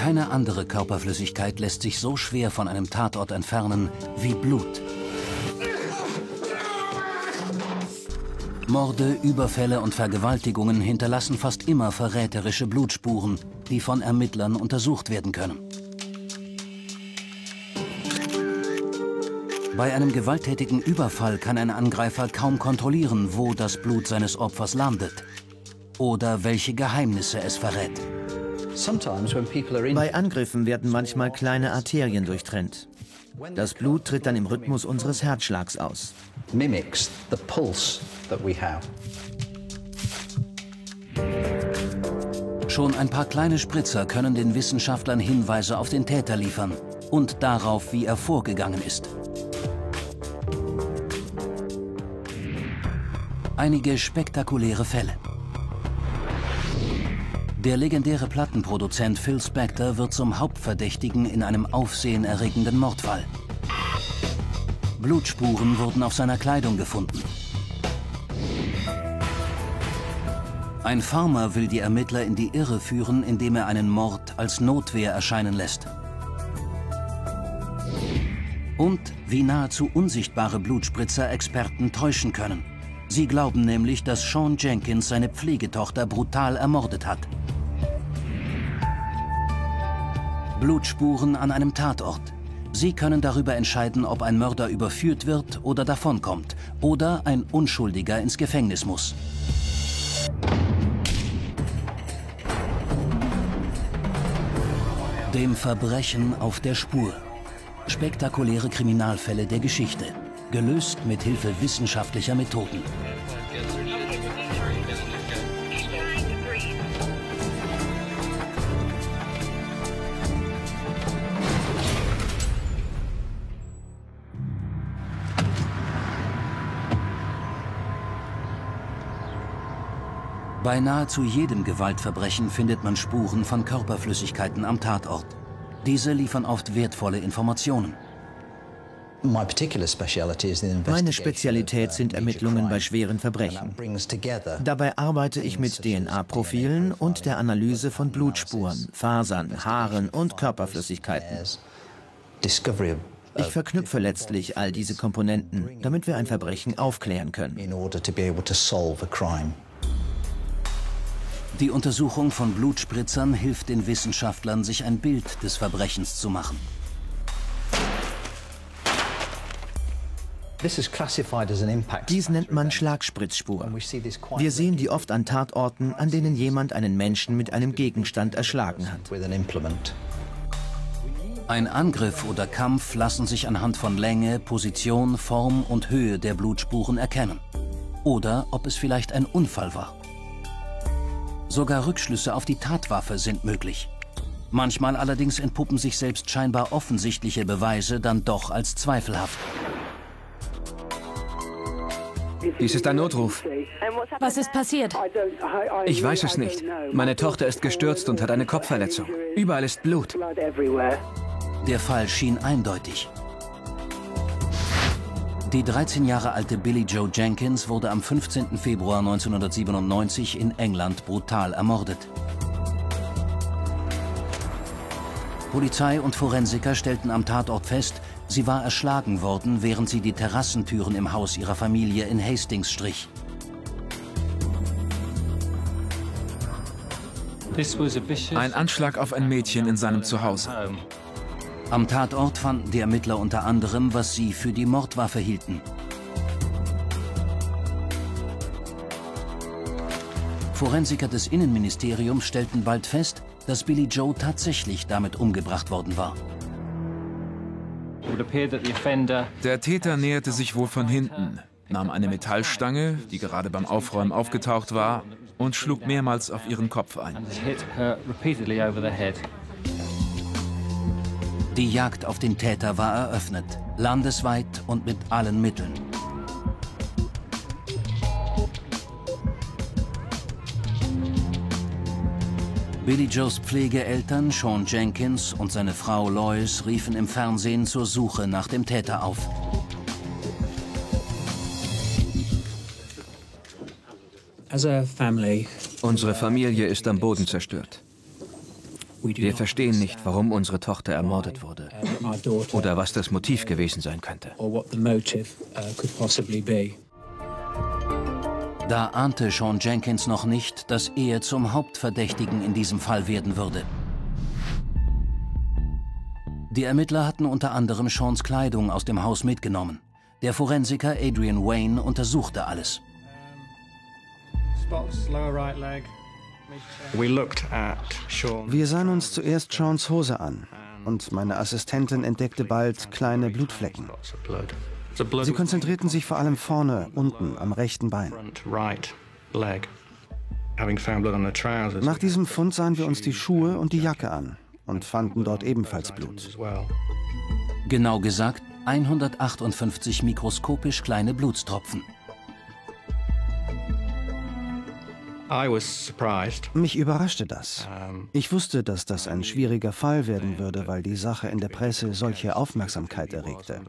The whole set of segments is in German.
Keine andere Körperflüssigkeit lässt sich so schwer von einem Tatort entfernen wie Blut. Morde, Überfälle und Vergewaltigungen hinterlassen fast immer verräterische Blutspuren, die von Ermittlern untersucht werden können. Bei einem gewalttätigen Überfall kann ein Angreifer kaum kontrollieren, wo das Blut seines Opfers landet oder welche Geheimnisse es verrät. Bei Angriffen werden manchmal kleine Arterien durchtrennt. Das Blut tritt dann im Rhythmus unseres Herzschlags aus. Schon ein paar kleine Spritzer können den Wissenschaftlern Hinweise auf den Täter liefern und darauf, wie er vorgegangen ist. Einige spektakuläre Fälle. Der legendäre Plattenproduzent Phil Spector wird zum Hauptverdächtigen in einem aufsehenerregenden Mordfall. Blutspuren wurden auf seiner Kleidung gefunden. Ein Farmer will die Ermittler in die Irre führen, indem er einen Mord als Notwehr erscheinen lässt. Und wie nahezu unsichtbare Blutspritzer Experten täuschen können. Sie glauben nämlich, dass Sean Jenkins seine Pflegetochter brutal ermordet hat. Blutspuren an einem Tatort. Sie können darüber entscheiden, ob ein Mörder überführt wird oder davonkommt oder ein Unschuldiger ins Gefängnis muss. Dem Verbrechen auf der Spur. Spektakuläre Kriminalfälle der Geschichte gelöst mit Hilfe wissenschaftlicher Methoden. Bei nahezu jedem Gewaltverbrechen findet man Spuren von Körperflüssigkeiten am Tatort. Diese liefern oft wertvolle Informationen. Meine Spezialität sind Ermittlungen bei schweren Verbrechen. Dabei arbeite ich mit DNA-Profilen und der Analyse von Blutspuren, Fasern, Haaren und Körperflüssigkeiten. Ich verknüpfe letztlich all diese Komponenten, damit wir ein Verbrechen aufklären können. Die Untersuchung von Blutspritzern hilft den Wissenschaftlern, sich ein Bild des Verbrechens zu machen. Dies nennt man Schlagspritzspur. Wir sehen die oft an Tatorten, an denen jemand einen Menschen mit einem Gegenstand erschlagen hat. Ein Angriff oder Kampf lassen sich anhand von Länge, Position, Form und Höhe der Blutspuren erkennen. Oder ob es vielleicht ein Unfall war. Sogar Rückschlüsse auf die Tatwaffe sind möglich. Manchmal allerdings entpuppen sich selbst scheinbar offensichtliche Beweise dann doch als zweifelhaft. Dies ist ein Notruf. Was ist passiert? Ich weiß es nicht. Meine Tochter ist gestürzt und hat eine Kopfverletzung. Überall ist Blut. Der Fall schien eindeutig. Die 13 Jahre alte Billy Joe Jenkins wurde am 15. Februar 1997 in England brutal ermordet. Polizei und Forensiker stellten am Tatort fest, Sie war erschlagen worden, während sie die Terrassentüren im Haus ihrer Familie in Hastings strich. Ein Anschlag auf ein Mädchen in seinem Zuhause. Am Tatort fanden die Ermittler unter anderem, was sie für die Mordwaffe hielten. Forensiker des Innenministeriums stellten bald fest, dass Billy Joe tatsächlich damit umgebracht worden war. Der Täter näherte sich wohl von hinten, nahm eine Metallstange, die gerade beim Aufräumen aufgetaucht war, und schlug mehrmals auf ihren Kopf ein. Die Jagd auf den Täter war eröffnet, landesweit und mit allen Mitteln. Billy Joes Pflegeeltern Sean Jenkins und seine Frau Lois riefen im Fernsehen zur Suche nach dem Täter auf. Unsere Familie ist am Boden zerstört. Wir verstehen nicht, warum unsere Tochter ermordet wurde oder was das Motiv gewesen sein könnte. Da ahnte Sean Jenkins noch nicht, dass er zum Hauptverdächtigen in diesem Fall werden würde. Die Ermittler hatten unter anderem Seans Kleidung aus dem Haus mitgenommen. Der Forensiker Adrian Wayne untersuchte alles. Wir sahen uns zuerst Seans Hose an und meine Assistentin entdeckte bald kleine Blutflecken. Sie konzentrierten sich vor allem vorne, unten, am rechten Bein. Nach diesem Fund sahen wir uns die Schuhe und die Jacke an und fanden dort ebenfalls Blut. Genau gesagt 158 mikroskopisch kleine Blutstropfen. Mich überraschte das. Ich wusste, dass das ein schwieriger Fall werden würde, weil die Sache in der Presse solche Aufmerksamkeit erregte.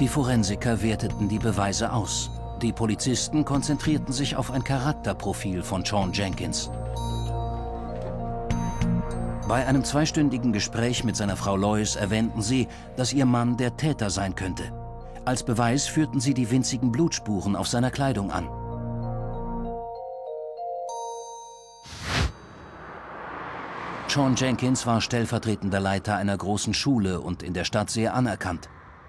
Die Forensiker werteten die Beweise aus. Die Polizisten konzentrierten sich auf ein Charakterprofil von Sean Jenkins. Bei einem zweistündigen Gespräch mit seiner Frau Lois erwähnten sie, dass ihr Mann der Täter sein könnte. Als Beweis führten sie die winzigen Blutspuren auf seiner Kleidung an. Sean Jenkins war stellvertretender Leiter einer großen Schule und in der Stadt sehr anerkannt.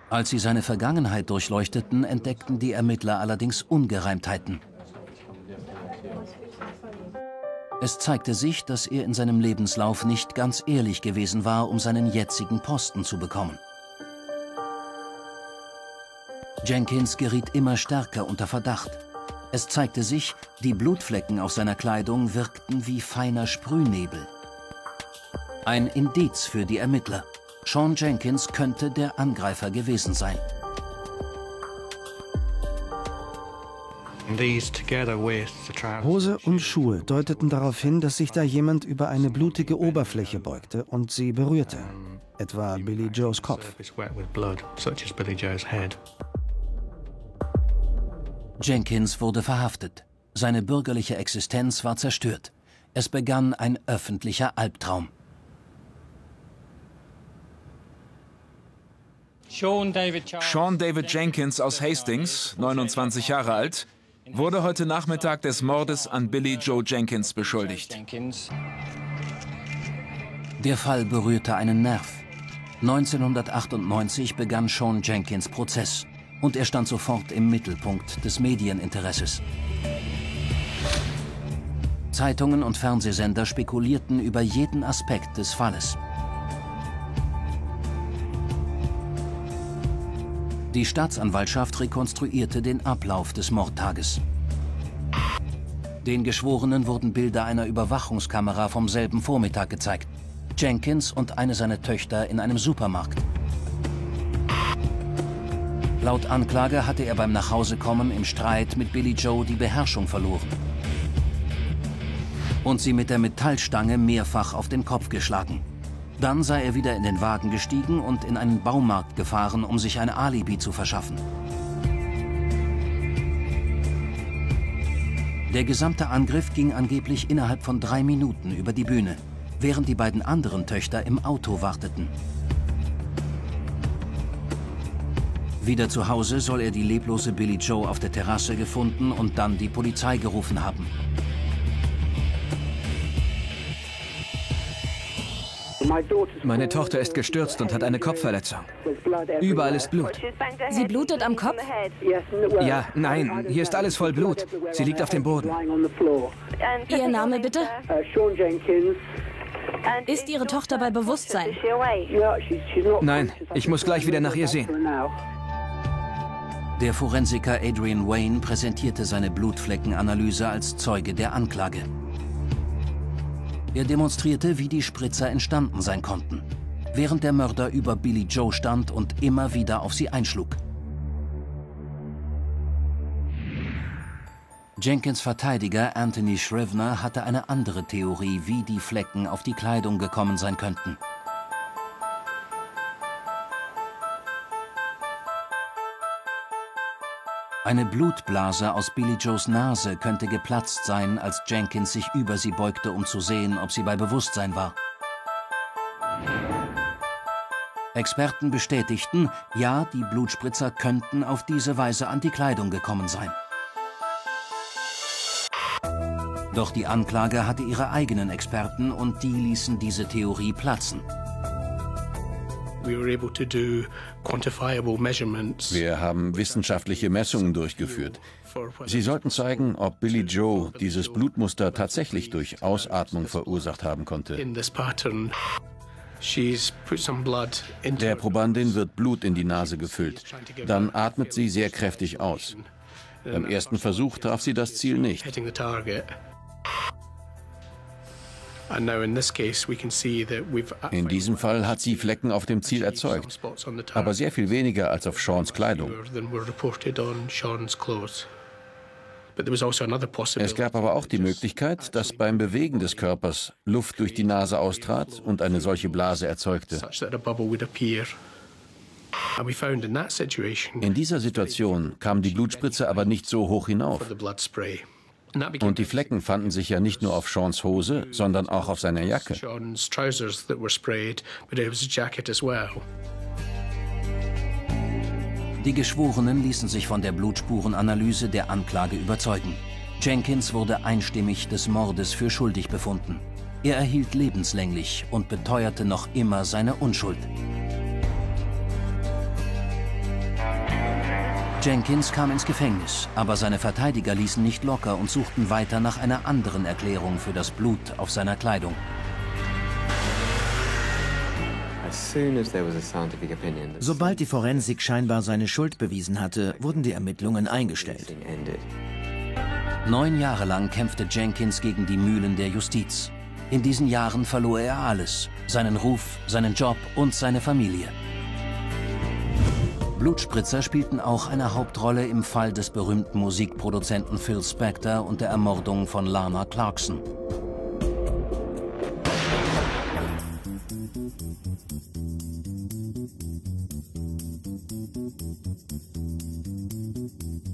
Als sie seine Vergangenheit durchleuchteten, entdeckten die Ermittler allerdings Ungereimtheiten. Es zeigte sich, dass er in seinem Lebenslauf nicht ganz ehrlich gewesen war, um seinen jetzigen Posten zu bekommen. Jenkins geriet immer stärker unter Verdacht. Es zeigte sich, die Blutflecken auf seiner Kleidung wirkten wie feiner Sprühnebel. Ein Indiz für die Ermittler. Sean Jenkins könnte der Angreifer gewesen sein. Hose und Schuhe deuteten darauf hin, dass sich da jemand über eine blutige Oberfläche beugte und sie berührte, etwa Billy Joes Kopf. Jenkins wurde verhaftet. Seine bürgerliche Existenz war zerstört. Es begann ein öffentlicher Albtraum. Sean David Jenkins aus Hastings, 29 Jahre alt, wurde heute Nachmittag des Mordes an Billy Joe Jenkins beschuldigt. Der Fall berührte einen Nerv. 1998 begann Sean Jenkins Prozess und er stand sofort im Mittelpunkt des Medieninteresses. Zeitungen und Fernsehsender spekulierten über jeden Aspekt des Falles. Die Staatsanwaltschaft rekonstruierte den Ablauf des Mordtages. Den Geschworenen wurden Bilder einer Überwachungskamera vom selben Vormittag gezeigt. Jenkins und eine seiner Töchter in einem Supermarkt. Laut Anklage hatte er beim Nachhausekommen im Streit mit Billy Joe die Beherrschung verloren. Und sie mit der Metallstange mehrfach auf den Kopf geschlagen. Dann sei er wieder in den Wagen gestiegen und in einen Baumarkt gefahren, um sich ein Alibi zu verschaffen. Der gesamte Angriff ging angeblich innerhalb von drei Minuten über die Bühne, während die beiden anderen Töchter im Auto warteten. Wieder zu Hause soll er die leblose Billy Joe auf der Terrasse gefunden und dann die Polizei gerufen haben. Meine Tochter ist gestürzt und hat eine Kopfverletzung. Überall ist Blut. Sie blutet am Kopf? Ja, nein, hier ist alles voll Blut. Sie liegt auf dem Boden. Ihr Name bitte? Ist Ihre Tochter bei Bewusstsein? Nein, ich muss gleich wieder nach ihr sehen. Der Forensiker Adrian Wayne präsentierte seine Blutfleckenanalyse als Zeuge der Anklage. Er demonstrierte, wie die Spritzer entstanden sein konnten, während der Mörder über Billy Joe stand und immer wieder auf sie einschlug. Jenkins Verteidiger Anthony Shrivner hatte eine andere Theorie, wie die Flecken auf die Kleidung gekommen sein könnten. Eine Blutblase aus Billy Joes Nase könnte geplatzt sein, als Jenkins sich über sie beugte, um zu sehen, ob sie bei Bewusstsein war. Experten bestätigten, ja, die Blutspritzer könnten auf diese Weise an die Kleidung gekommen sein. Doch die Anklage hatte ihre eigenen Experten und die ließen diese Theorie platzen. Wir haben wissenschaftliche Messungen durchgeführt. Sie sollten zeigen, ob Billy Joe dieses Blutmuster tatsächlich durch Ausatmung verursacht haben konnte. Der Probandin wird Blut in die Nase gefüllt. Dann atmet sie sehr kräftig aus. Beim ersten Versuch traf sie das Ziel nicht. In diesem Fall hat sie Flecken auf dem Ziel erzeugt, aber sehr viel weniger als auf Seans Kleidung. Also es gab aber auch die Möglichkeit, dass beim Bewegen des Körpers Luft durch die Nase austrat und eine solche Blase erzeugte. In dieser Situation kam die Blutspritze aber nicht so hoch hinauf. Und die Flecken fanden sich ja nicht nur auf Seans Hose, sondern auch auf seiner Jacke. Die Geschworenen ließen sich von der Blutspurenanalyse der Anklage überzeugen. Jenkins wurde einstimmig des Mordes für schuldig befunden. Er erhielt lebenslänglich und beteuerte noch immer seine Unschuld. Jenkins kam ins Gefängnis, aber seine Verteidiger ließen nicht locker und suchten weiter nach einer anderen Erklärung für das Blut auf seiner Kleidung. Sobald die Forensik scheinbar seine Schuld bewiesen hatte, wurden die Ermittlungen eingestellt. Neun Jahre lang kämpfte Jenkins gegen die Mühlen der Justiz. In diesen Jahren verlor er alles, seinen Ruf, seinen Job und seine Familie. Blutspritzer spielten auch eine Hauptrolle im Fall des berühmten Musikproduzenten Phil Spector und der Ermordung von Lana Clarkson.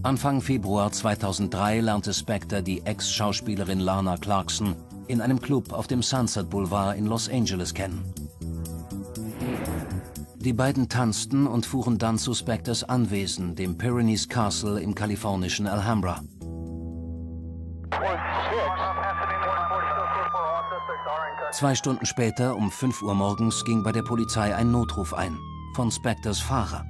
Anfang Februar 2003 lernte Spector die Ex-Schauspielerin Lana Clarkson in einem Club auf dem Sunset Boulevard in Los Angeles kennen. Die beiden tanzten und fuhren dann zu Spectors Anwesen, dem Pyrenees Castle im kalifornischen Alhambra. Zwei Stunden später, um 5 Uhr morgens, ging bei der Polizei ein Notruf ein. Von Spectors Fahrer.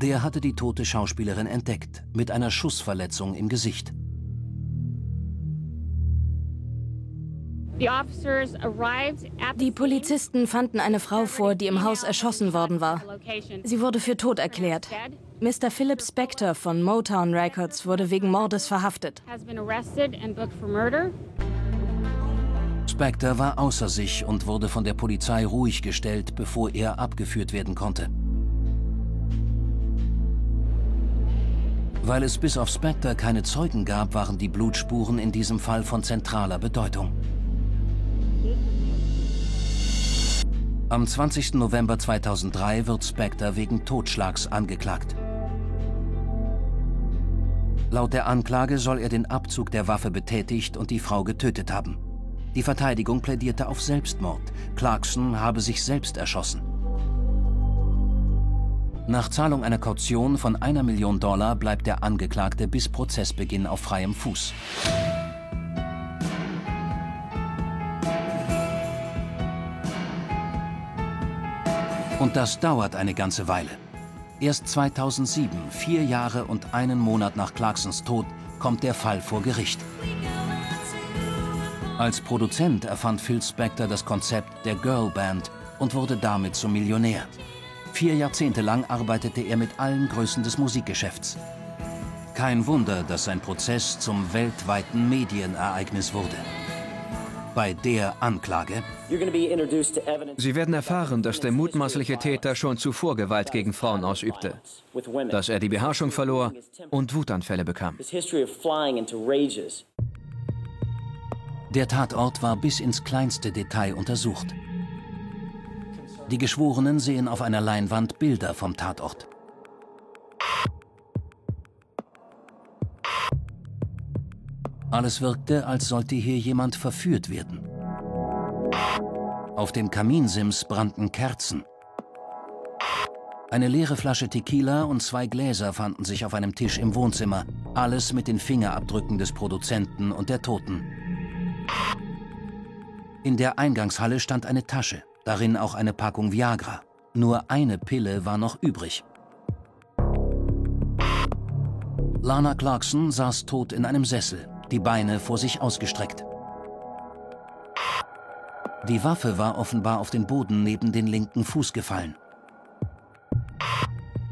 Der hatte die tote Schauspielerin entdeckt, mit einer Schussverletzung im Gesicht. Die Polizisten fanden eine Frau vor, die im Haus erschossen worden war. Sie wurde für tot erklärt. Mr. Philip Spector von Motown Records wurde wegen Mordes verhaftet. Spector war außer sich und wurde von der Polizei ruhig gestellt, bevor er abgeführt werden konnte. Weil es bis auf Spector keine Zeugen gab, waren die Blutspuren in diesem Fall von zentraler Bedeutung. Am 20. November 2003 wird Spector wegen Totschlags angeklagt. Laut der Anklage soll er den Abzug der Waffe betätigt und die Frau getötet haben. Die Verteidigung plädierte auf Selbstmord. Clarkson habe sich selbst erschossen. Nach Zahlung einer Kaution von einer Million Dollar bleibt der Angeklagte bis Prozessbeginn auf freiem Fuß. Und das dauert eine ganze Weile. Erst 2007, vier Jahre und einen Monat nach Clarksons Tod, kommt der Fall vor Gericht. Als Produzent erfand Phil Spector das Konzept der Girl Band und wurde damit zum Millionär. Vier Jahrzehnte lang arbeitete er mit allen Größen des Musikgeschäfts. Kein Wunder, dass sein Prozess zum weltweiten Medienereignis wurde bei der Anklage? Sie werden erfahren, dass der mutmaßliche Täter schon zuvor Gewalt gegen Frauen ausübte, dass er die Beherrschung verlor und Wutanfälle bekam. Der Tatort war bis ins kleinste Detail untersucht. Die Geschworenen sehen auf einer Leinwand Bilder vom Tatort. Alles wirkte, als sollte hier jemand verführt werden. Auf dem Kaminsims brannten Kerzen. Eine leere Flasche Tequila und zwei Gläser fanden sich auf einem Tisch im Wohnzimmer. Alles mit den Fingerabdrücken des Produzenten und der Toten. In der Eingangshalle stand eine Tasche, darin auch eine Packung Viagra. Nur eine Pille war noch übrig. Lana Clarkson saß tot in einem Sessel, die Beine vor sich ausgestreckt. Die Waffe war offenbar auf den Boden neben den linken Fuß gefallen.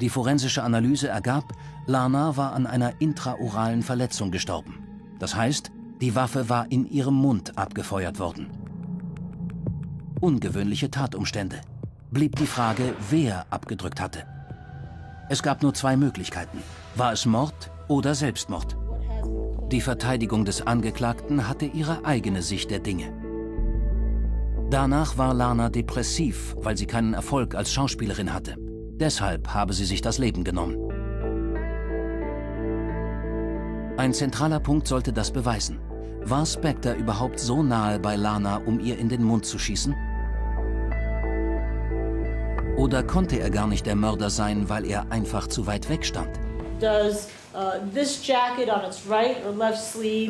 Die forensische Analyse ergab, Lana war an einer intraoralen Verletzung gestorben. Das heißt, die Waffe war in ihrem Mund abgefeuert worden. Ungewöhnliche Tatumstände. Blieb die Frage, wer abgedrückt hatte. Es gab nur zwei Möglichkeiten. War es Mord oder Selbstmord? Die Verteidigung des Angeklagten hatte ihre eigene Sicht der Dinge. Danach war Lana depressiv, weil sie keinen Erfolg als Schauspielerin hatte. Deshalb habe sie sich das Leben genommen. Ein zentraler Punkt sollte das beweisen. War Spectre überhaupt so nahe bei Lana, um ihr in den Mund zu schießen? Oder konnte er gar nicht der Mörder sein, weil er einfach zu weit weg stand? Uh,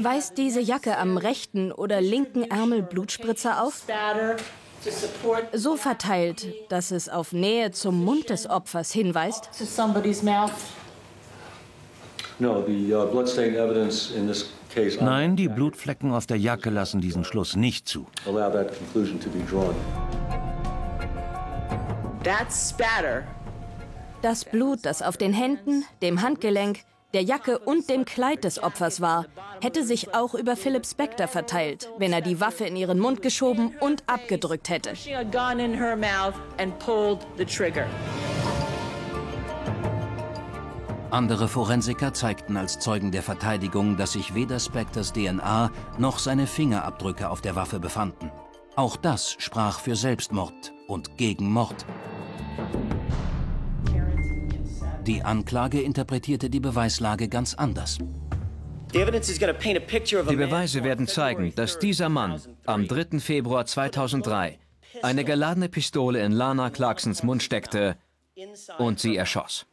Weist diese Jacke am rechten oder linken Ärmel Blutspritzer auf? So verteilt, dass es auf Nähe zum Mund des Opfers hinweist? Uh, Nein, die Blutflecken auf der Jacke lassen diesen Schluss nicht zu. Das Blut, das auf den Händen, dem Handgelenk, der Jacke und dem Kleid des Opfers war, hätte sich auch über Philip Spector verteilt, wenn er die Waffe in ihren Mund geschoben und abgedrückt hätte. Andere Forensiker zeigten als Zeugen der Verteidigung, dass sich weder Spectors DNA noch seine Fingerabdrücke auf der Waffe befanden. Auch das sprach für Selbstmord und gegen Mord. Die Anklage interpretierte die Beweislage ganz anders. Die Beweise werden zeigen, dass dieser Mann am 3. Februar 2003 eine geladene Pistole in Lana Clarksons Mund steckte und sie erschoss.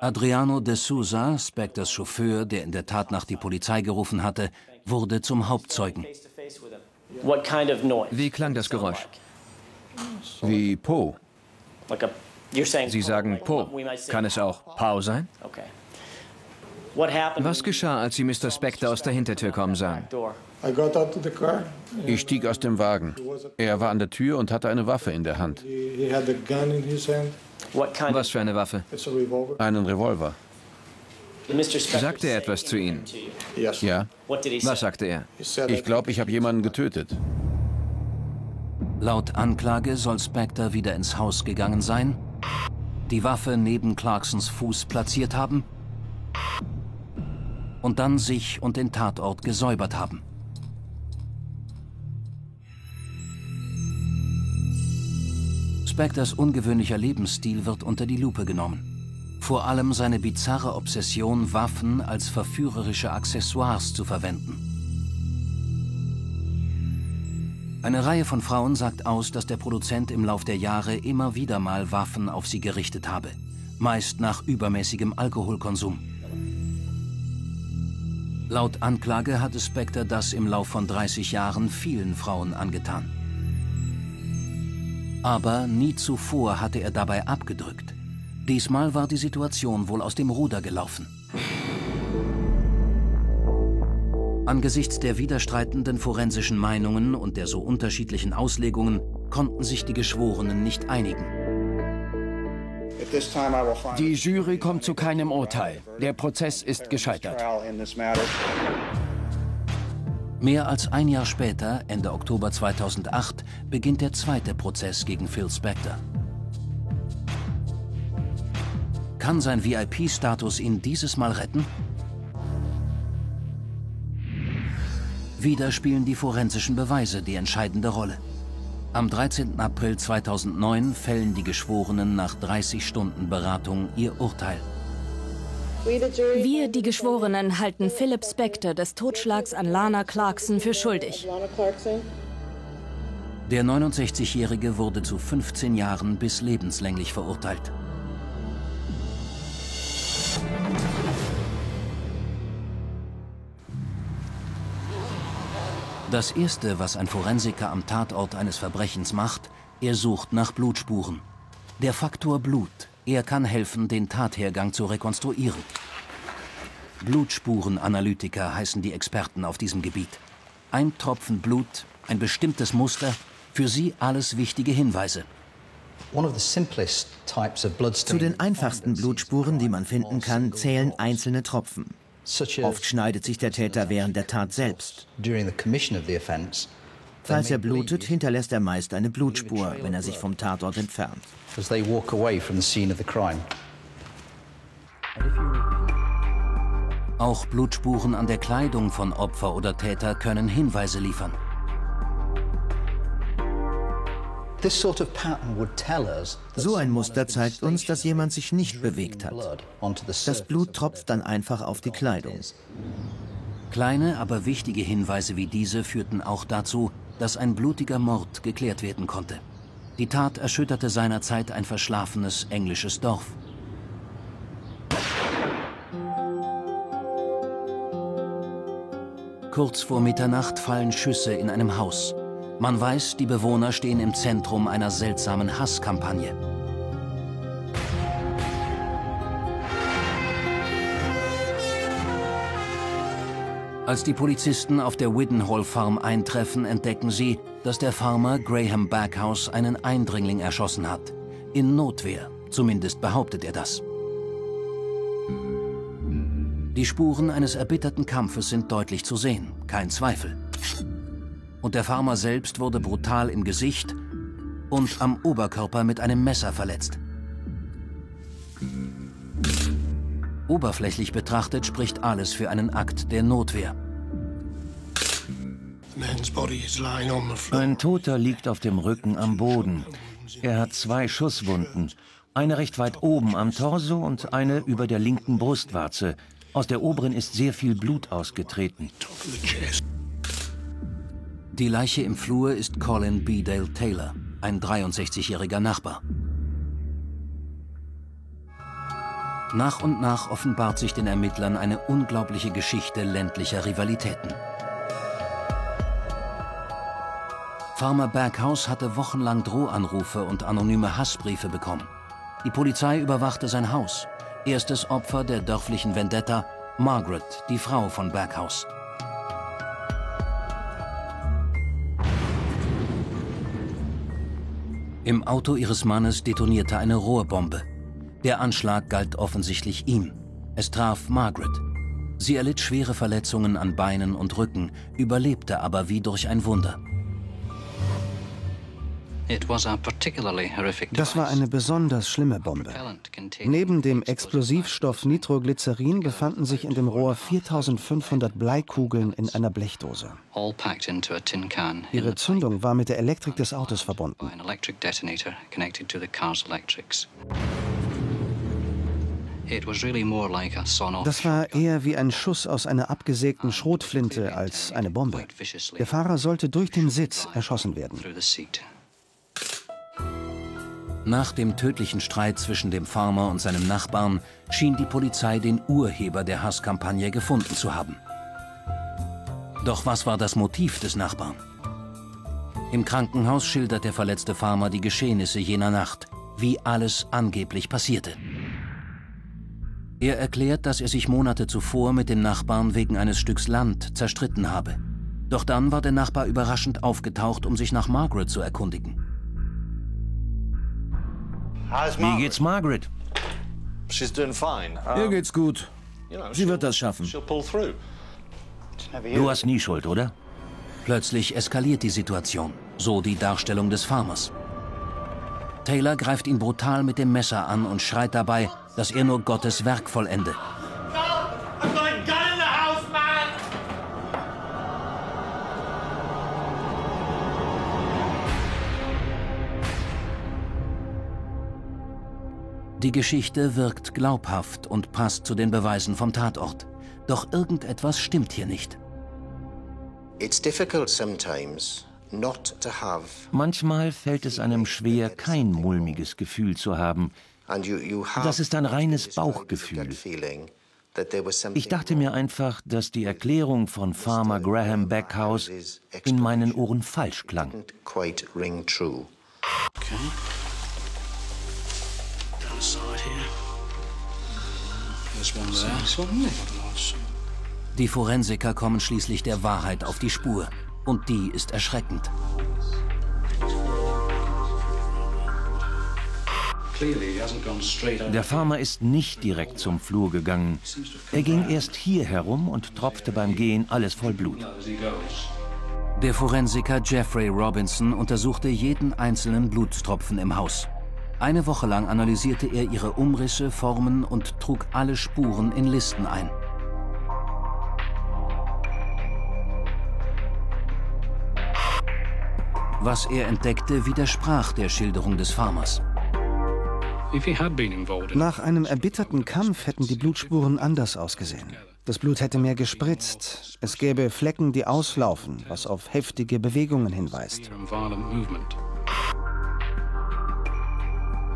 Adriano de Souza, Spectors Chauffeur, der in der Tat nach die Polizei gerufen hatte, wurde zum Hauptzeugen. Wie klang das Geräusch? Wie Po. Sie sagen Po. Kann es auch Pau sein? Was geschah, als Sie Mr. Spector aus der Hintertür kommen sahen? Ich stieg aus dem Wagen. Er war an der Tür und hatte eine Waffe in der Hand. Was für eine Waffe? Einen Revolver. Sagte er etwas zu Ihnen? Ja. Was sagte er? Ich glaube, ich habe jemanden getötet. Laut Anklage soll Spector wieder ins Haus gegangen sein, die Waffe neben Clarksons Fuß platziert haben und dann sich und den Tatort gesäubert haben. Spectors ungewöhnlicher Lebensstil wird unter die Lupe genommen. Vor allem seine bizarre Obsession, Waffen als verführerische Accessoires zu verwenden. Eine Reihe von Frauen sagt aus, dass der Produzent im Lauf der Jahre immer wieder mal Waffen auf sie gerichtet habe, meist nach übermäßigem Alkoholkonsum. Laut Anklage hatte Spector das im Lauf von 30 Jahren vielen Frauen angetan. Aber nie zuvor hatte er dabei abgedrückt. Diesmal war die Situation wohl aus dem Ruder gelaufen. Angesichts der widerstreitenden forensischen Meinungen und der so unterschiedlichen Auslegungen konnten sich die Geschworenen nicht einigen. Die Jury kommt zu keinem Urteil. Der Prozess ist gescheitert. Mehr als ein Jahr später, Ende Oktober 2008, beginnt der zweite Prozess gegen Phil Spector. Kann sein VIP-Status ihn dieses Mal retten? Wieder spielen die forensischen Beweise die entscheidende Rolle. Am 13. April 2009 fällen die Geschworenen nach 30 Stunden Beratung ihr Urteil. Wir, die Geschworenen, halten Philip Spector des Totschlags an Lana Clarkson für schuldig. Der 69-Jährige wurde zu 15 Jahren bis lebenslänglich verurteilt. Das Erste, was ein Forensiker am Tatort eines Verbrechens macht, er sucht nach Blutspuren. Der Faktor Blut, er kann helfen, den Tathergang zu rekonstruieren. Blutspurenanalytiker heißen die Experten auf diesem Gebiet. Ein Tropfen Blut, ein bestimmtes Muster, für sie alles wichtige Hinweise. Zu den einfachsten Blutspuren, die man finden kann, zählen einzelne Tropfen. Oft schneidet sich der Täter während der Tat selbst. Falls er blutet, hinterlässt er meist eine Blutspur, wenn er sich vom Tatort entfernt. Auch Blutspuren an der Kleidung von Opfer oder Täter können Hinweise liefern. So ein Muster zeigt uns, dass jemand sich nicht bewegt hat. Das Blut tropft dann einfach auf die Kleidung. Kleine, aber wichtige Hinweise wie diese führten auch dazu, dass ein blutiger Mord geklärt werden konnte. Die Tat erschütterte seinerzeit ein verschlafenes englisches Dorf. Kurz vor Mitternacht fallen Schüsse in einem Haus. Man weiß, die Bewohner stehen im Zentrum einer seltsamen Hasskampagne. Als die Polizisten auf der Widdenhall Farm eintreffen, entdecken sie, dass der Farmer Graham Backhouse einen Eindringling erschossen hat. In Notwehr, zumindest behauptet er das. Die Spuren eines erbitterten Kampfes sind deutlich zu sehen, kein Zweifel und der Farmer selbst wurde brutal im Gesicht und am Oberkörper mit einem Messer verletzt. Oberflächlich betrachtet spricht alles für einen Akt der Notwehr. Ein Toter liegt auf dem Rücken am Boden. Er hat zwei Schusswunden. Eine recht weit oben am Torso und eine über der linken Brustwarze. Aus der oberen ist sehr viel Blut ausgetreten. Die Leiche im Flur ist Colin B. Dale Taylor, ein 63-jähriger Nachbar. Nach und nach offenbart sich den Ermittlern eine unglaubliche Geschichte ländlicher Rivalitäten. Farmer Backhouse hatte wochenlang Drohanrufe und anonyme Hassbriefe bekommen. Die Polizei überwachte sein Haus. Erstes Opfer der dörflichen Vendetta, Margaret, die Frau von Backhouse. Im Auto ihres Mannes detonierte eine Rohrbombe. Der Anschlag galt offensichtlich ihm. Es traf Margaret. Sie erlitt schwere Verletzungen an Beinen und Rücken, überlebte aber wie durch ein Wunder. Das war eine besonders schlimme Bombe. Neben dem Explosivstoff Nitroglycerin befanden sich in dem Rohr 4500 Bleikugeln in einer Blechdose. Ihre Zündung war mit der Elektrik des Autos verbunden. Das war eher wie ein Schuss aus einer abgesägten Schrotflinte als eine Bombe. Der Fahrer sollte durch den Sitz erschossen werden. Nach dem tödlichen Streit zwischen dem Farmer und seinem Nachbarn schien die Polizei den Urheber der Hasskampagne gefunden zu haben. Doch was war das Motiv des Nachbarn? Im Krankenhaus schildert der verletzte Farmer die Geschehnisse jener Nacht, wie alles angeblich passierte. Er erklärt, dass er sich Monate zuvor mit dem Nachbarn wegen eines Stücks Land zerstritten habe. Doch dann war der Nachbar überraschend aufgetaucht, um sich nach Margaret zu erkundigen. Wie geht's Margaret? Ihr geht's gut. Sie wird das schaffen. Du hast nie Schuld, oder? Plötzlich eskaliert die Situation, so die Darstellung des Farmers. Taylor greift ihn brutal mit dem Messer an und schreit dabei, dass er nur Gottes Werk vollende. Die Geschichte wirkt glaubhaft und passt zu den Beweisen vom Tatort. Doch irgendetwas stimmt hier nicht. Manchmal fällt es einem schwer, kein mulmiges Gefühl zu haben. Das ist ein reines Bauchgefühl. Ich dachte mir einfach, dass die Erklärung von Farmer Graham Backhouse in meinen Ohren falsch klang. Okay. Die Forensiker kommen schließlich der Wahrheit auf die Spur. Und die ist erschreckend. Der Farmer ist nicht direkt zum Flur gegangen. Er ging erst hier herum und tropfte beim Gehen alles voll Blut. Der Forensiker Jeffrey Robinson untersuchte jeden einzelnen Blutstropfen im Haus. Eine Woche lang analysierte er ihre Umrisse, Formen und trug alle Spuren in Listen ein. Was er entdeckte, widersprach der Schilderung des Farmers. Nach einem erbitterten Kampf hätten die Blutspuren anders ausgesehen. Das Blut hätte mehr gespritzt. Es gäbe Flecken, die auslaufen, was auf heftige Bewegungen hinweist.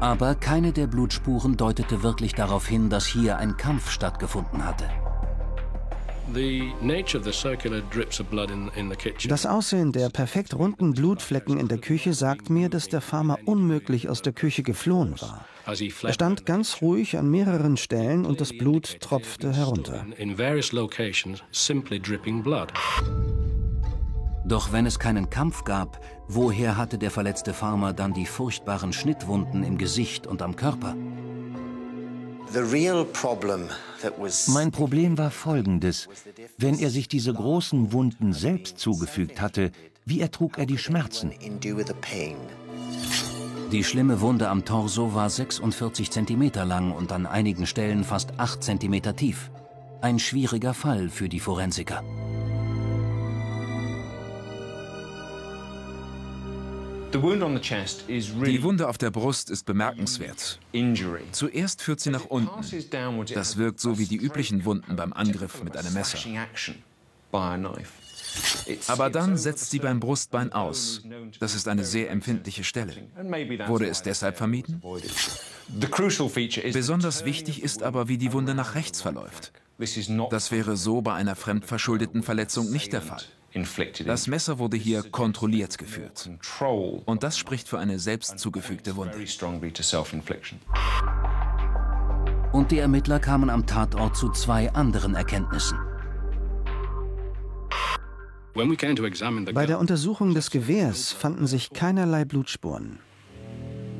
Aber keine der Blutspuren deutete wirklich darauf hin, dass hier ein Kampf stattgefunden hatte. Das Aussehen der perfekt runden Blutflecken in der Küche sagt mir, dass der Farmer unmöglich aus der Küche geflohen war. Er stand ganz ruhig an mehreren Stellen und das Blut tropfte herunter. Doch wenn es keinen Kampf gab, woher hatte der verletzte Farmer dann die furchtbaren Schnittwunden im Gesicht und am Körper? Mein Problem war folgendes. Wenn er sich diese großen Wunden selbst zugefügt hatte, wie ertrug er die Schmerzen? Die schlimme Wunde am Torso war 46 cm lang und an einigen Stellen fast 8 cm tief. Ein schwieriger Fall für die Forensiker. Die Wunde auf der Brust ist bemerkenswert. Zuerst führt sie nach unten. Das wirkt so wie die üblichen Wunden beim Angriff mit einem Messer. Aber dann setzt sie beim Brustbein aus. Das ist eine sehr empfindliche Stelle. Wurde es deshalb vermieden? Besonders wichtig ist aber, wie die Wunde nach rechts verläuft. Das wäre so bei einer fremdverschuldeten Verletzung nicht der Fall. Das Messer wurde hier kontrolliert geführt. Und das spricht für eine selbst zugefügte Wunde. Und die Ermittler kamen am Tatort zu zwei anderen Erkenntnissen. Bei der Untersuchung des Gewehrs fanden sich keinerlei Blutspuren.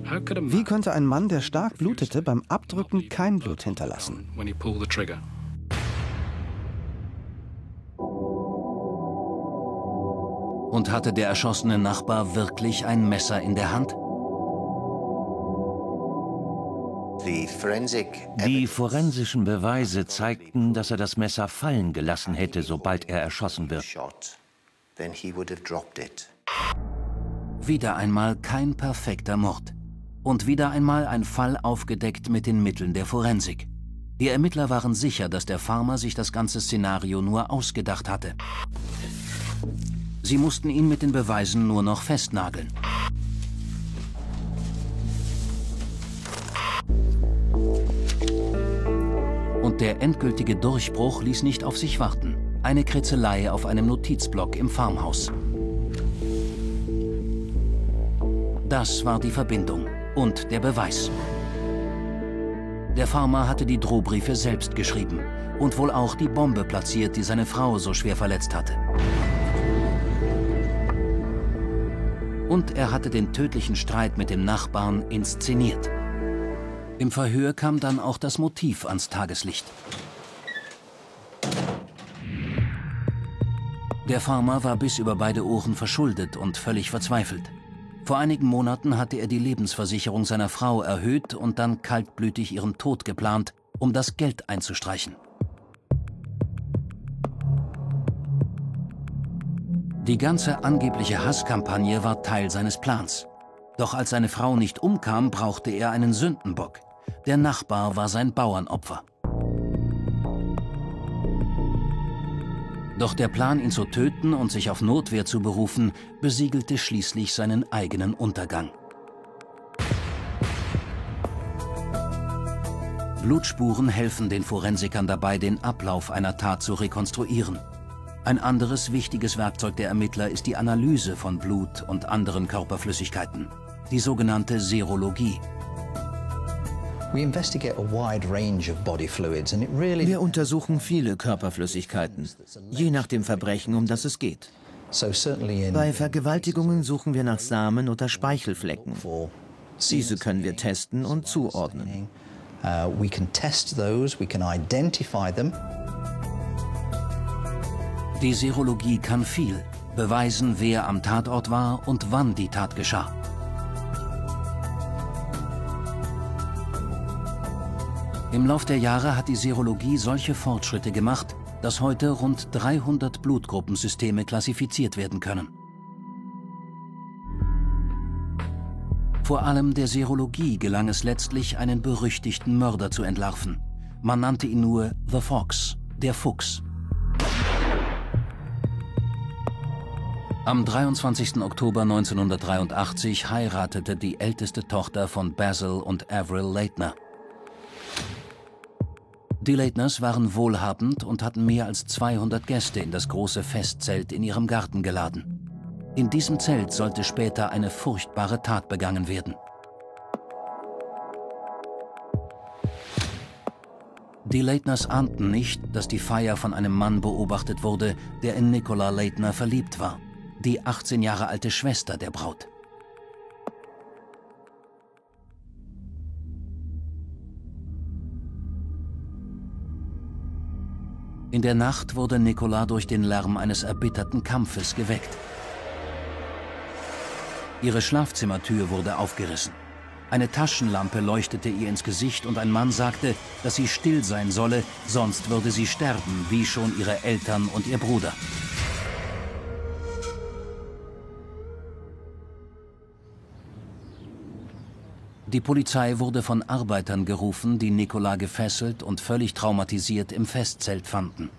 Wie konnte ein Mann, der stark blutete, beim Abdrücken kein Blut hinterlassen? Und hatte der erschossene Nachbar wirklich ein Messer in der Hand? Die forensischen Beweise zeigten, dass er das Messer fallen gelassen hätte, sobald er erschossen wird. Wieder einmal kein perfekter Mord. Und wieder einmal ein Fall aufgedeckt mit den Mitteln der Forensik. Die Ermittler waren sicher, dass der Farmer sich das ganze Szenario nur ausgedacht hatte. Sie mussten ihn mit den Beweisen nur noch festnageln. Und der endgültige Durchbruch ließ nicht auf sich warten. Eine Kritzelei auf einem Notizblock im Farmhaus. Das war die Verbindung und der Beweis. Der Farmer hatte die Drohbriefe selbst geschrieben und wohl auch die Bombe platziert, die seine Frau so schwer verletzt hatte. Und er hatte den tödlichen Streit mit dem Nachbarn inszeniert. Im Verhör kam dann auch das Motiv ans Tageslicht. Der Farmer war bis über beide Ohren verschuldet und völlig verzweifelt. Vor einigen Monaten hatte er die Lebensversicherung seiner Frau erhöht und dann kaltblütig ihren Tod geplant, um das Geld einzustreichen. Die ganze angebliche Hasskampagne war Teil seines Plans. Doch als seine Frau nicht umkam, brauchte er einen Sündenbock. Der Nachbar war sein Bauernopfer. Doch der Plan, ihn zu töten und sich auf Notwehr zu berufen, besiegelte schließlich seinen eigenen Untergang. Blutspuren helfen den Forensikern dabei, den Ablauf einer Tat zu rekonstruieren. Ein anderes wichtiges Werkzeug der Ermittler ist die Analyse von Blut und anderen Körperflüssigkeiten, die sogenannte Serologie. Wir untersuchen viele Körperflüssigkeiten, je nach dem Verbrechen, um das es geht. Bei Vergewaltigungen suchen wir nach Samen oder Speichelflecken. Diese können wir testen und zuordnen. Uh, we can test those, we can identify them. Die Serologie kann viel, beweisen, wer am Tatort war und wann die Tat geschah. Im Lauf der Jahre hat die Serologie solche Fortschritte gemacht, dass heute rund 300 Blutgruppensysteme klassifiziert werden können. Vor allem der Serologie gelang es letztlich, einen berüchtigten Mörder zu entlarven. Man nannte ihn nur The Fox, der Fuchs. Am 23. Oktober 1983 heiratete die älteste Tochter von Basil und Avril Leitner. Die Leitners waren wohlhabend und hatten mehr als 200 Gäste in das große Festzelt in ihrem Garten geladen. In diesem Zelt sollte später eine furchtbare Tat begangen werden. Die Leitners ahnten nicht, dass die Feier von einem Mann beobachtet wurde, der in Nicola Leitner verliebt war, die 18 Jahre alte Schwester der Braut. In der Nacht wurde Nicola durch den Lärm eines erbitterten Kampfes geweckt. Ihre Schlafzimmertür wurde aufgerissen. Eine Taschenlampe leuchtete ihr ins Gesicht und ein Mann sagte, dass sie still sein solle, sonst würde sie sterben, wie schon ihre Eltern und ihr Bruder. Die Polizei wurde von Arbeitern gerufen, die Nicola gefesselt und völlig traumatisiert im Festzelt fanden.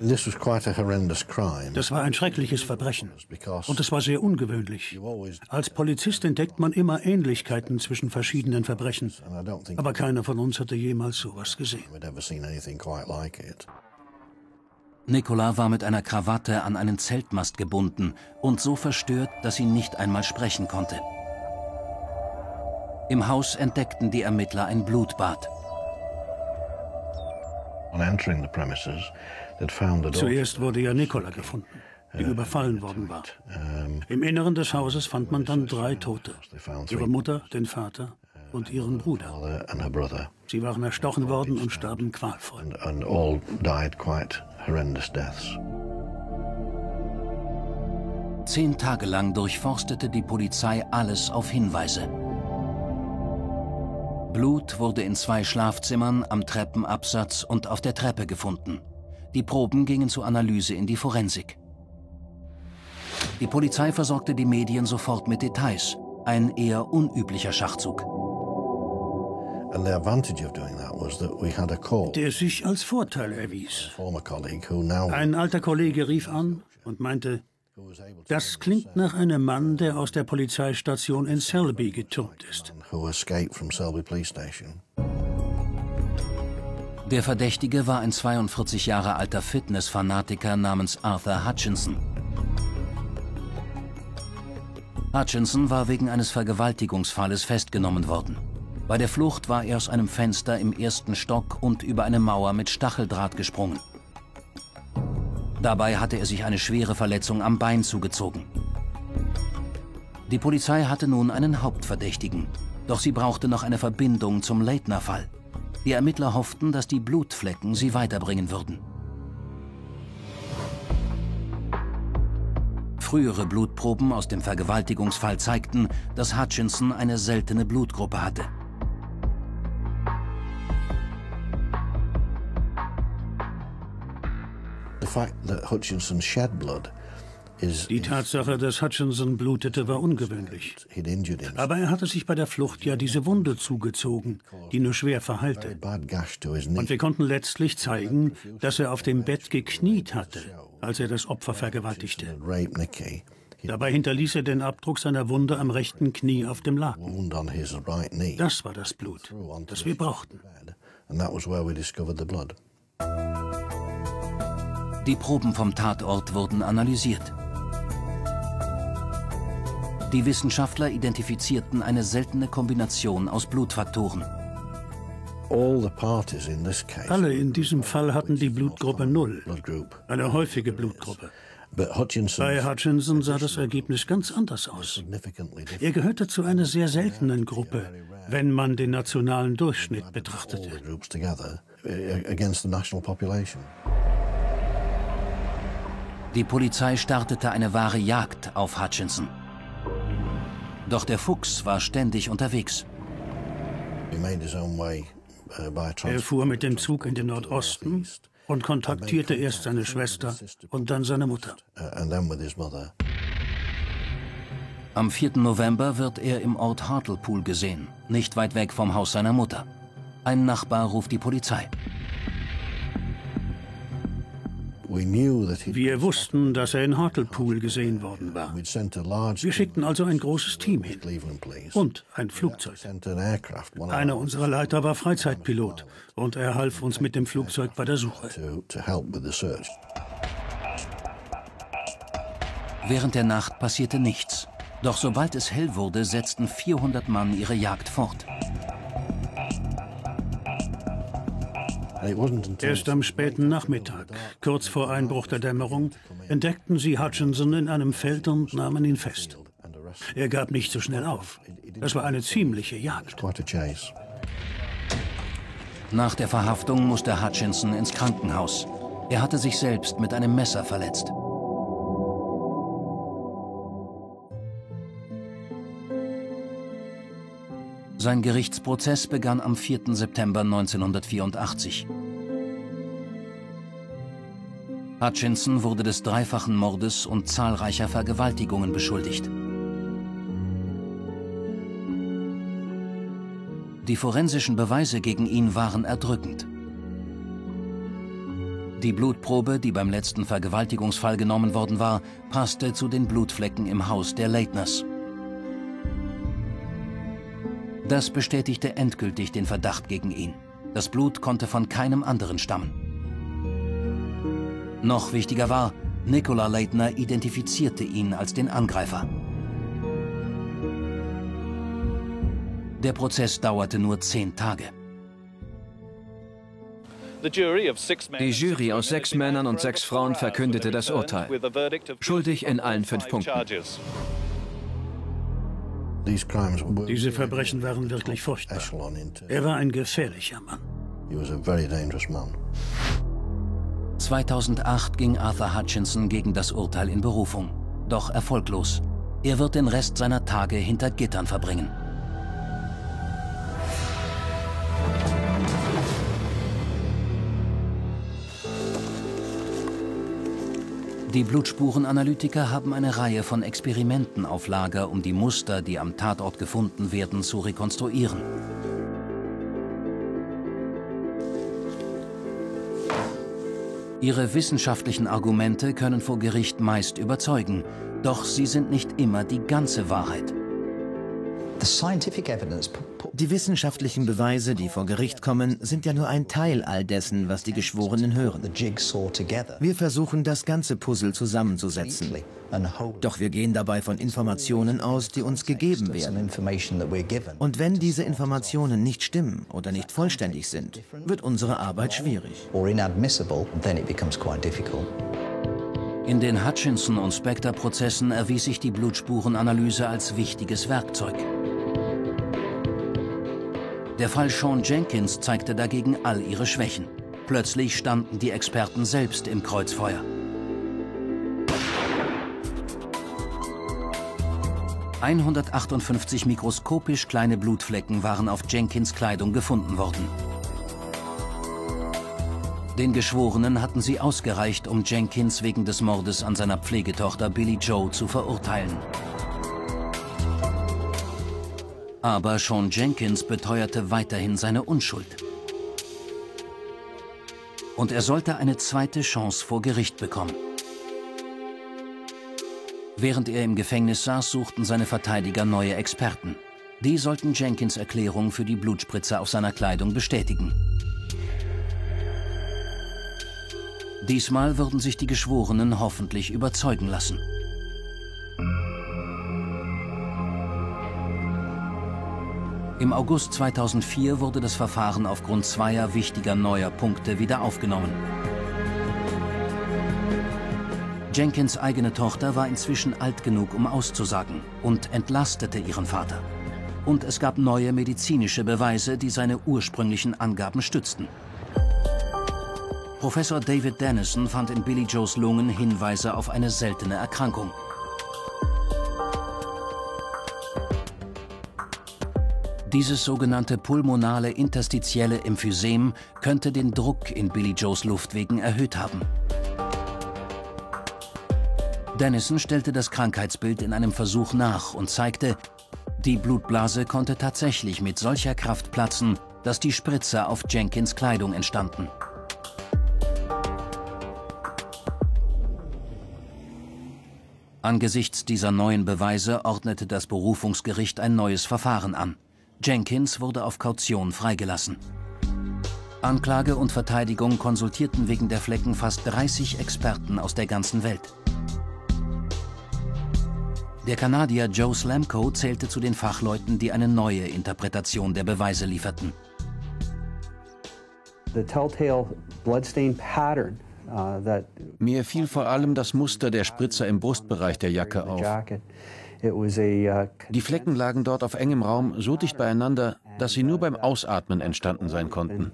Das war ein schreckliches Verbrechen. Und es war sehr ungewöhnlich. Als Polizist entdeckt man immer Ähnlichkeiten zwischen verschiedenen Verbrechen. Aber keiner von uns hatte jemals sowas gesehen. Nicola war mit einer Krawatte an einen Zeltmast gebunden und so verstört, dass sie nicht einmal sprechen konnte. Im Haus entdeckten die Ermittler ein Blutbad. Zuerst wurde ja Nicola gefunden, die überfallen worden war. Im Inneren des Hauses fand man dann drei Tote. Ihre Mutter, den Vater und ihren Bruder. Sie waren erstochen worden und starben qualvoll. Zehn Tage lang durchforstete die Polizei alles auf Hinweise. Blut wurde in zwei Schlafzimmern, am Treppenabsatz und auf der Treppe gefunden. Die Proben gingen zur Analyse in die Forensik. Die Polizei versorgte die Medien sofort mit Details. Ein eher unüblicher Schachzug. Der sich als Vorteil erwies. Ein alter Kollege rief an und meinte, das klingt nach einem Mann, der aus der Polizeistation in Selby getürmt ist. Der Verdächtige war ein 42 Jahre alter Fitness-Fanatiker namens Arthur Hutchinson. Hutchinson war wegen eines Vergewaltigungsfalles festgenommen worden. Bei der Flucht war er aus einem Fenster im ersten Stock und über eine Mauer mit Stacheldraht gesprungen. Dabei hatte er sich eine schwere Verletzung am Bein zugezogen. Die Polizei hatte nun einen Hauptverdächtigen, doch sie brauchte noch eine Verbindung zum Leitner-Fall. Die Ermittler hofften, dass die Blutflecken sie weiterbringen würden. Frühere Blutproben aus dem Vergewaltigungsfall zeigten, dass Hutchinson eine seltene Blutgruppe hatte. Die Tatsache, dass Hutchinson blutete, war ungewöhnlich. Aber er hatte sich bei der Flucht ja diese Wunde zugezogen, die nur schwer verheilte. Und wir konnten letztlich zeigen, dass er auf dem Bett gekniet hatte, als er das Opfer vergewaltigte. Dabei hinterließ er den Abdruck seiner Wunde am rechten Knie auf dem Laken. Das war das Blut, das wir brauchten. Die Proben vom Tatort wurden analysiert. Die Wissenschaftler identifizierten eine seltene Kombination aus Blutfaktoren. Alle in diesem Fall hatten die Blutgruppe 0, eine häufige Blutgruppe. Bei Hutchinson sah das Ergebnis ganz anders aus. Er gehörte zu einer sehr seltenen Gruppe, wenn man den nationalen Durchschnitt betrachtete. Die Polizei startete eine wahre Jagd auf Hutchinson. Doch der Fuchs war ständig unterwegs. Er fuhr mit dem Zug in den Nordosten und kontaktierte erst seine Schwester und dann seine Mutter. Am 4. November wird er im Ort Hartlepool gesehen, nicht weit weg vom Haus seiner Mutter. Ein Nachbar ruft die Polizei. Wir wussten, dass er in Hartlepool gesehen worden war. Wir schickten also ein großes Team hin und ein Flugzeug. Einer unserer Leiter war Freizeitpilot und er half uns mit dem Flugzeug bei der Suche. Während der Nacht passierte nichts. Doch sobald es hell wurde, setzten 400 Mann ihre Jagd fort. Erst am späten Nachmittag, kurz vor Einbruch der Dämmerung, entdeckten sie Hutchinson in einem Feld und nahmen ihn fest. Er gab nicht so schnell auf. Es war eine ziemliche Jagd. Nach der Verhaftung musste Hutchinson ins Krankenhaus. Er hatte sich selbst mit einem Messer verletzt. Sein Gerichtsprozess begann am 4. September 1984. Hutchinson wurde des dreifachen Mordes und zahlreicher Vergewaltigungen beschuldigt. Die forensischen Beweise gegen ihn waren erdrückend. Die Blutprobe, die beim letzten Vergewaltigungsfall genommen worden war, passte zu den Blutflecken im Haus der Leitners. Das bestätigte endgültig den Verdacht gegen ihn. Das Blut konnte von keinem anderen stammen. Noch wichtiger war, Nicola Leitner identifizierte ihn als den Angreifer. Der Prozess dauerte nur zehn Tage. Die Jury aus sechs Männern und sechs Frauen verkündete das Urteil. Schuldig in allen fünf Punkten. Diese Verbrechen waren wirklich furchtbar. Er war ein gefährlicher Mann. 2008 ging Arthur Hutchinson gegen das Urteil in Berufung. Doch erfolglos. Er wird den Rest seiner Tage hinter Gittern verbringen. Die Blutspurenanalytiker haben eine Reihe von Experimenten auf Lager, um die Muster, die am Tatort gefunden werden, zu rekonstruieren. Ihre wissenschaftlichen Argumente können vor Gericht meist überzeugen, doch sie sind nicht immer die ganze Wahrheit. Die wissenschaftlichen Beweise, die vor Gericht kommen, sind ja nur ein Teil all dessen, was die Geschworenen hören. Wir versuchen, das ganze Puzzle zusammenzusetzen. Doch wir gehen dabei von Informationen aus, die uns gegeben werden. Und wenn diese Informationen nicht stimmen oder nicht vollständig sind, wird unsere Arbeit schwierig. In den Hutchinson- und Spector-Prozessen erwies sich die Blutspurenanalyse als wichtiges Werkzeug. Der Fall Sean Jenkins zeigte dagegen all ihre Schwächen. Plötzlich standen die Experten selbst im Kreuzfeuer. »158 mikroskopisch kleine Blutflecken waren auf Jenkins Kleidung gefunden worden. Den Geschworenen hatten sie ausgereicht, um Jenkins wegen des Mordes an seiner Pflegetochter Billy Joe zu verurteilen. Aber Sean Jenkins beteuerte weiterhin seine Unschuld. Und er sollte eine zweite Chance vor Gericht bekommen. Während er im Gefängnis saß, suchten seine Verteidiger neue Experten. Die sollten Jenkins Erklärung für die Blutspritze auf seiner Kleidung bestätigen. Diesmal würden sich die Geschworenen hoffentlich überzeugen lassen. Im August 2004 wurde das Verfahren aufgrund zweier wichtiger neuer Punkte wieder aufgenommen. Jenkins eigene Tochter war inzwischen alt genug, um auszusagen und entlastete ihren Vater. Und es gab neue medizinische Beweise, die seine ursprünglichen Angaben stützten. Professor David Dennison fand in Billy Joes Lungen Hinweise auf eine seltene Erkrankung. Dieses sogenannte pulmonale interstitielle Emphysem könnte den Druck in Billy Joes Luftwegen erhöht haben. Dennison stellte das Krankheitsbild in einem Versuch nach und zeigte, die Blutblase konnte tatsächlich mit solcher Kraft platzen, dass die Spritzer auf Jenkins Kleidung entstanden. Angesichts dieser neuen Beweise ordnete das Berufungsgericht ein neues Verfahren an. Jenkins wurde auf Kaution freigelassen. Anklage und Verteidigung konsultierten wegen der Flecken fast 30 Experten aus der ganzen Welt. Der Kanadier Joe Slamko zählte zu den Fachleuten, die eine neue Interpretation der Beweise lieferten. Uh, Mir fiel vor allem das Muster der Spritzer im Brustbereich der Jacke auf. Uh, Die Flecken lagen dort auf engem Raum so dicht beieinander, dass sie nur beim Ausatmen entstanden sein konnten.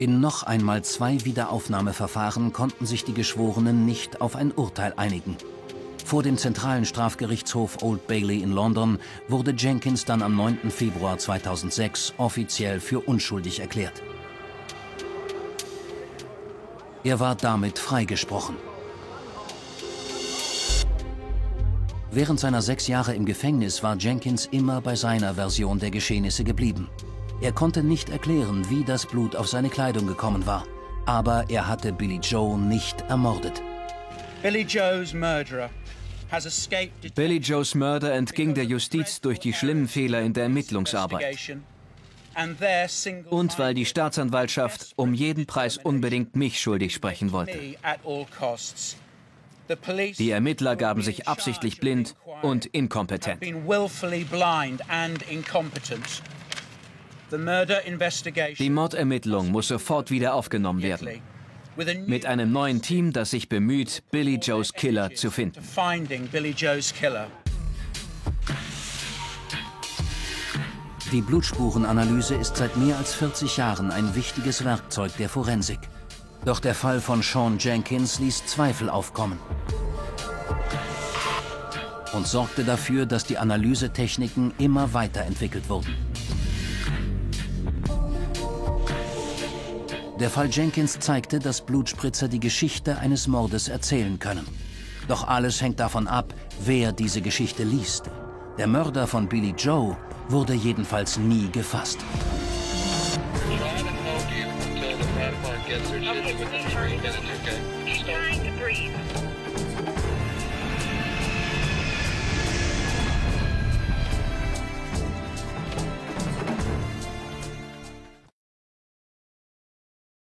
In noch einmal zwei Wiederaufnahmeverfahren konnten sich die Geschworenen nicht auf ein Urteil einigen. Vor dem zentralen Strafgerichtshof Old Bailey in London wurde Jenkins dann am 9. Februar 2006 offiziell für unschuldig erklärt. Er war damit freigesprochen. Während seiner sechs Jahre im Gefängnis war Jenkins immer bei seiner Version der Geschehnisse geblieben. Er konnte nicht erklären, wie das Blut auf seine Kleidung gekommen war. Aber er hatte Billy Joe nicht ermordet. Billy Joes Murderer Billy Joes Mörder entging der Justiz durch die schlimmen Fehler in der Ermittlungsarbeit. Und weil die Staatsanwaltschaft um jeden Preis unbedingt mich schuldig sprechen wollte. Die Ermittler gaben sich absichtlich blind und inkompetent. Die Mordermittlung muss sofort wieder aufgenommen werden. Mit einem neuen Team, das sich bemüht, Billy Joes Killer zu finden. Die Blutspurenanalyse ist seit mehr als 40 Jahren ein wichtiges Werkzeug der Forensik. Doch der Fall von Sean Jenkins ließ Zweifel aufkommen und sorgte dafür, dass die Analysetechniken immer weiterentwickelt wurden. Der Fall Jenkins zeigte, dass Blutspritzer die Geschichte eines Mordes erzählen können. Doch alles hängt davon ab, wer diese Geschichte liest. Der Mörder von Billy Joe wurde jedenfalls nie gefasst.